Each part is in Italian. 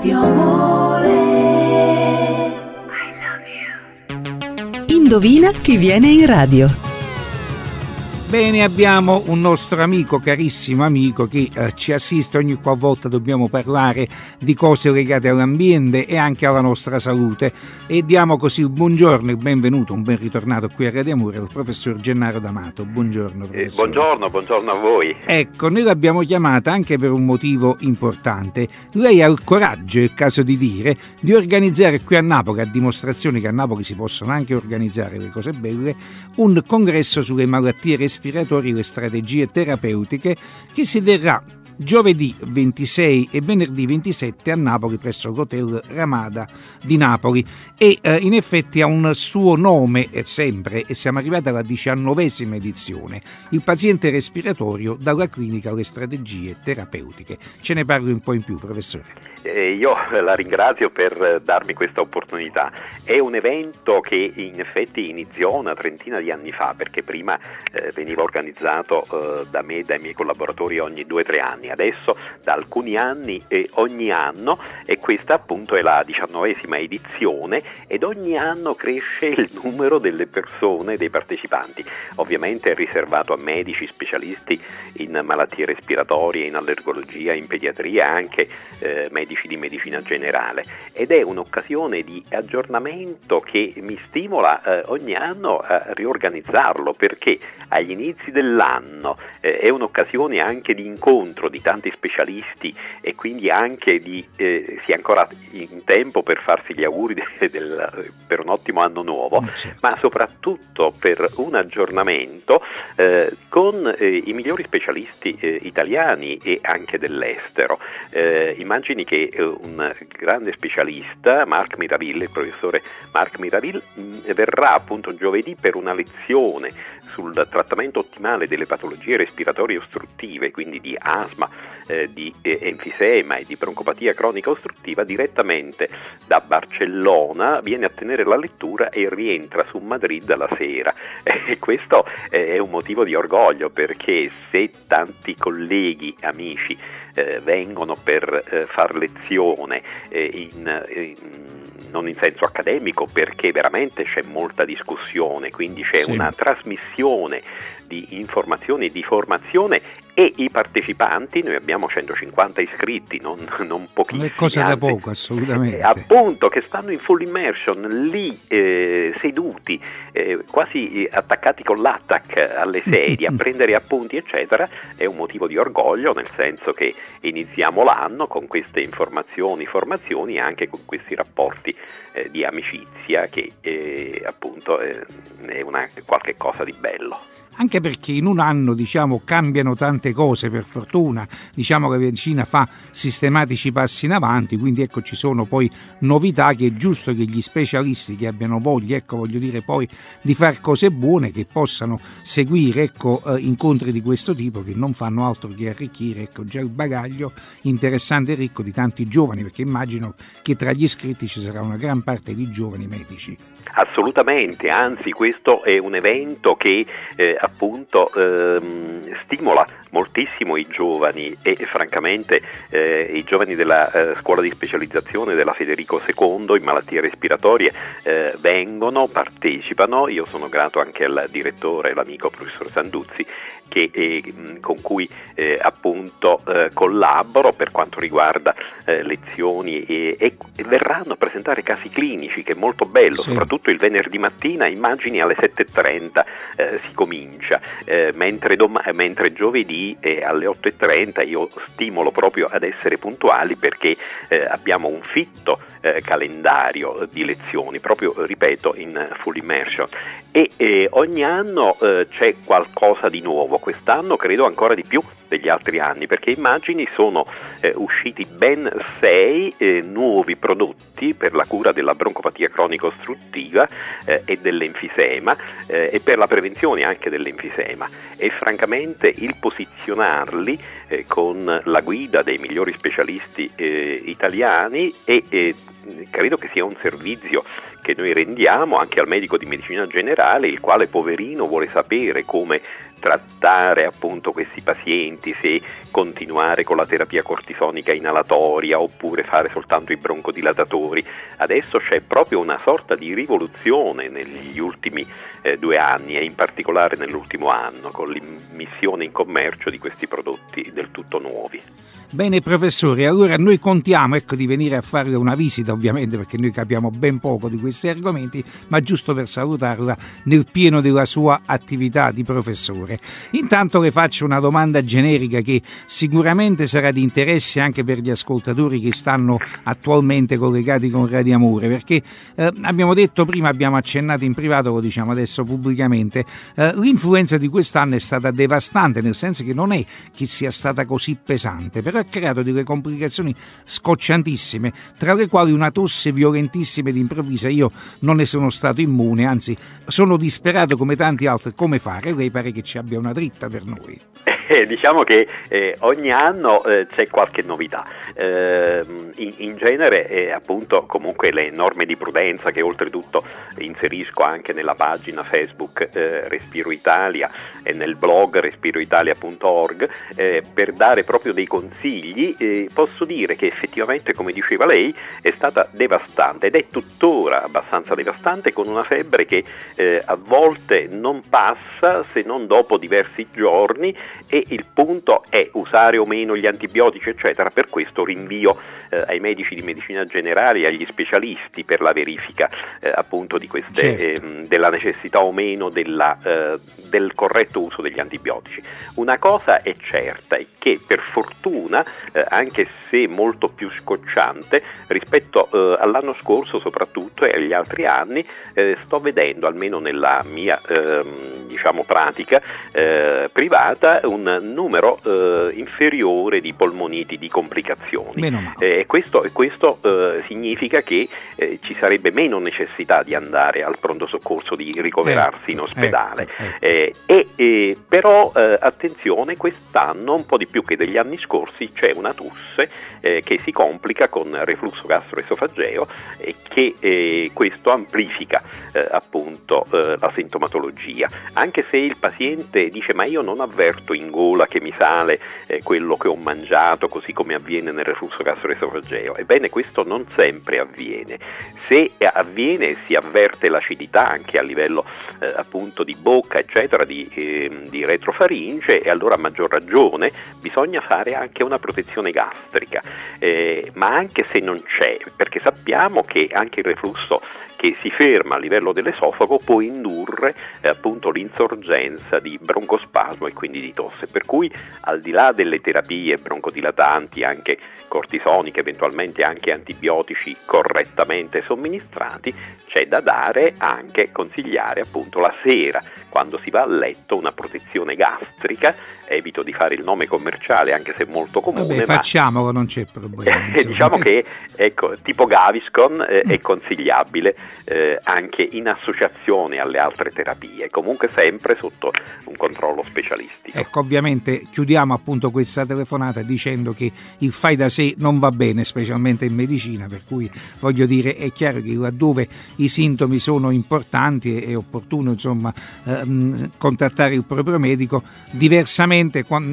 Radio Amore. I love you. Indovina chi viene in radio. Bene, abbiamo un nostro amico, carissimo amico, che eh, ci assiste ogni qualvolta dobbiamo parlare di cose legate all'ambiente e anche alla nostra salute. E diamo così il buongiorno e benvenuto, un ben ritornato qui a Radio Amore, al professor Gennaro D'Amato. Buongiorno, eh, buongiorno, buongiorno a voi. Ecco, noi l'abbiamo chiamata anche per un motivo importante. Lei ha il coraggio, è il caso di dire, di organizzare qui a Napoli, a dimostrazione che a Napoli si possono anche organizzare le cose belle, un congresso sulle malattie respiratori respiratori le strategie terapeutiche che si terrà giovedì 26 e venerdì 27 a Napoli presso l'Hotel Ramada di Napoli e eh, in effetti ha un suo nome eh, sempre e siamo arrivati alla diciannovesima edizione, il paziente respiratorio dalla clinica alle strategie terapeutiche. Ce ne parli un po' in più professore. Eh, io la ringrazio per darmi questa opportunità. È un evento che in effetti iniziò una trentina di anni fa, perché prima eh, veniva organizzato eh, da me e dai miei collaboratori ogni due o tre anni, adesso da alcuni anni e ogni anno e questa appunto è la diciannovesima edizione ed ogni anno cresce il numero delle persone, dei partecipanti. Ovviamente è riservato a medici, specialisti in malattie respiratorie, in allergologia, in pediatria, anche eh, medici di medicina generale ed è un'occasione di aggiornamento che mi stimola eh, ogni anno a riorganizzarlo perché agli inizi dell'anno eh, è un'occasione anche di incontro di tanti specialisti e quindi anche di eh, si è ancora in tempo per farsi gli auguri del, del, per un ottimo anno nuovo, certo. ma soprattutto per un aggiornamento eh, con eh, i migliori specialisti eh, italiani e anche dell'estero. immagini che eh, un grande specialista, Marc Miraville, il professore Marc Miraville, mm, verrà appunto giovedì per una lezione sul trattamento ottimale delle patologie respiratorie ostruttive, quindi di asma, eh, di eh, enfisema e di broncopatia cronica ostruttiva, direttamente da Barcellona, viene a tenere la lettura e rientra su Madrid la sera. E questo è un motivo di orgoglio perché se tanti colleghi, amici eh, vengono per eh, far lezione eh, in, in, non in senso accademico perché veramente c'è molta discussione, quindi c'è sì. una trasmissione di informazione e di formazione e i partecipanti, noi abbiamo 150 iscritti, non, non pochissimi. Non è cosa da poco, assolutamente. Eh, appunto, che stanno in full immersion, lì eh, seduti, eh, quasi attaccati con l'attack alle sedie, a prendere appunti, eccetera, è un motivo di orgoglio, nel senso che iniziamo l'anno con queste informazioni, formazioni e anche con questi rapporti eh, di amicizia che eh, appunto eh, è una, qualche cosa di bello anche perché in un anno diciamo, cambiano tante cose per fortuna, diciamo che la medicina fa sistematici passi in avanti, quindi ecco ci sono poi novità che è giusto che gli specialisti che abbiano voglia, ecco voglio dire poi di fare cose buone che possano seguire ecco, eh, incontri di questo tipo che non fanno altro che arricchire ecco, già il bagaglio interessante e ricco di tanti giovani, perché immagino che tra gli iscritti ci sarà una gran parte di giovani medici. Assolutamente, anzi questo è un evento che eh, appunto ehm, stimola moltissimo i giovani e francamente eh, i giovani della eh, scuola di specializzazione della Federico II in malattie respiratorie eh, vengono, partecipano, io sono grato anche al direttore, l'amico professor Sanduzzi che, eh, con cui eh, appunto eh, collaboro per quanto riguarda eh, lezioni e, e, verranno a presentare casi clinici che è molto bello, sì. soprattutto il venerdì mattina, immagini alle 7.30 eh, si comincia, eh, mentre, dom- mentre, giovedì alle 8.30 io stimolo proprio ad essere puntuali perché abbiamo un fitto calendario di lezioni, proprio ripeto in full immersion e ogni anno c'è qualcosa di nuovo quest'anno credo ancora di più degli altri anni, perché immagini sono eh, usciti ben sei eh, nuovi prodotti per la cura della broncopatia cronica ostruttiva eh, e dell'enfisema eh, e per la prevenzione anche dell'enfisema. E francamente il posizionarli eh, con la guida dei migliori specialisti eh, italiani e credo che sia un servizio che noi rendiamo anche al medico di medicina generale, il quale poverino vuole sapere come trattare appunto questi pazienti, se continuare con la terapia cortisonica inalatoria oppure fare soltanto i broncodilatatori. Adesso c'è proprio una sorta di rivoluzione negli ultimi eh, due anni e in particolare nell'ultimo anno con l'immissione in commercio di questi prodotti del tutto nuovi. Bene professore, allora noi contiamo ecco, di venire a fare una visita ovviamente perché noi capiamo ben poco di questi argomenti, ma giusto per salutarla nel pieno della sua attività di professore. Intanto le faccio una domanda generica che sicuramente sarà di interesse anche per gli ascoltatori che stanno attualmente collegati con Radio Amore, perché eh, abbiamo detto prima, abbiamo accennato in privato, lo diciamo adesso pubblicamente, eh, l'influenza di quest'anno è stata devastante, nel senso che non è che sia stata così pesante, però ha creato delle complicazioni scocciantissime, tra le quali una tosse violentissima ed improvvisa. Io non ne sono stato immune, anzi sono disperato come tanti altri. Come fare? Lei pare che ci abbia una dritta per noi. Eh, diciamo che eh, ogni anno eh, c'è qualche novità. Ehm, in, in, genere, eh, appunto, comunque le norme di prudenza che oltretutto inserisco anche nella pagina Facebook eh, Respiro Italia e nel blog respiroitalia.org eh, per dare proprio dei consigli, posso dire che effettivamente, come diceva lei, è stata devastante ed è tuttora abbastanza devastante con una febbre che a volte non passa se non dopo diversi giorni e il punto è usare o meno gli antibiotici, eccetera. Per questo rinvio eh, ai medici di medicina generale e agli specialisti per la verifica eh, appunto di queste, certo. eh, della necessità o meno della, eh, del corretto uso degli antibiotici. Una cosa è certa, che per fortuna, eh, anche se molto più scocciante, rispetto eh, all'anno scorso soprattutto e agli altri anni, sto vedendo, almeno nella mia ehm, diciamo, pratica privata, un numero eh, inferiore di polmoniti, di complicazioni. Eh, questo, questo eh, significa che eh, ci sarebbe meno necessità di andare al pronto soccorso, di ricoverarsi in ecco, ospedale. Ecco. E, però attenzione, quest'anno un po' di più che degli anni scorsi c'è una tosse che si complica con reflusso gastroesofageo e che questo amplifica appunto la sintomatologia. Anche se il paziente dice ma io non avverto in gola che mi sale eh, quello che ho mangiato, così come avviene nel reflusso gastroesofageo. Ebbene, questo non sempre avviene. Se avviene si avverte l'acidità anche a livello eh, appunto di bocca, eccetera, di, eh, di retrofaringe e allora a maggior ragione bisogna fare anche una protezione gastrica, eh, ma anche se non c'è, perché sappiamo che anche il reflusso che si ferma a livello dell'esofago può indurre eh, appunto l'insorgenza di broncospasmo e quindi di tosse, per cui al di là delle terapie broncodilatanti, anche cortisoniche, eventualmente anche antibiotici correttamente somministrati, c'è da dare anche consigliare appunto la sera quando si va a letto una protezione gastrica, evito di fare il nome commerciale anche se molto comune. Vabbè, facciamolo, non c'è problema. diciamo che ecco, tipo Gaviscon eh, è consigliabile eh, anche in associazione alle altre terapie, comunque sempre sotto un controllo specialistico. Ecco, ovviamente chiudiamo appunto questa telefonata dicendo che il fai da sé non va bene, specialmente in medicina, per cui voglio dire è chiaro che laddove i sintomi sono importanti è opportuno insomma ehm, contattare il proprio medico, diversamente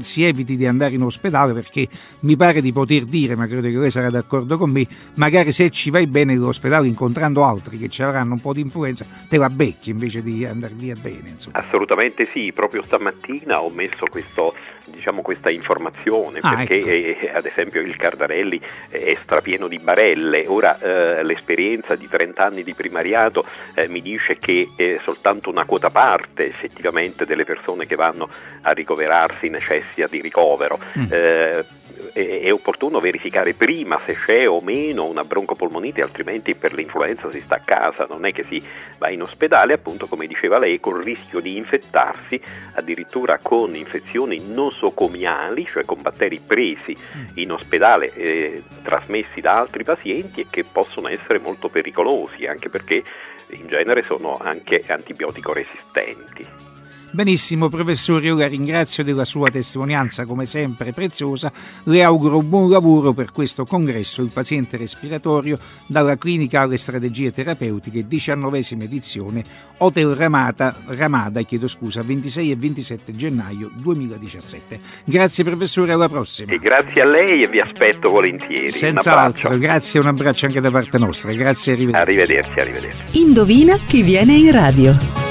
si eviti di andare in ospedale perché mi pare di poter dire, ma credo che lei sarà d'accordo con me, magari se ci vai bene all'ospedale incontrando altri che ci avranno un po' di influenza, te la becchi invece di andare via bene. Insomma. Assolutamente sì, proprio stamattina ho messo questo, diciamo, questa informazione ah, perché ecco. eh, ad esempio il Cardarelli è strapieno di barelle, ora eh, l'esperienza di 30 anni di primariato eh, mi dice che soltanto una quota parte effettivamente delle persone che vanno a ricoverarsi necessita di ricovero. Mm. Eh, è opportuno verificare prima se c'è o meno una broncopolmonite, altrimenti per l'influenza si sta a casa, non è che si va in ospedale, appunto come diceva lei, col rischio di infettarsi addirittura con infezioni nosocomiali, cioè con batteri presi mm. in ospedale eh, trasmessi da altri pazienti e che possono essere molto pericolosi, anche perché in genere sono anche antibiotico resistenti. Benissimo, professore, io la ringrazio della sua testimonianza come sempre preziosa, le auguro buon lavoro per questo congresso Il paziente respiratorio dalla clinica alle strategie terapeutiche, diciannovesima edizione, Hotel Ramada, Ramada chiedo scusa, 26 e 27 gennaio 2017. Grazie professore, alla prossima. E grazie a lei e vi aspetto volentieri. Senz'altro, grazie e un abbraccio anche da parte nostra. Grazie, arrivederci. Arrivederci, arrivederci. Indovina chi viene in radio.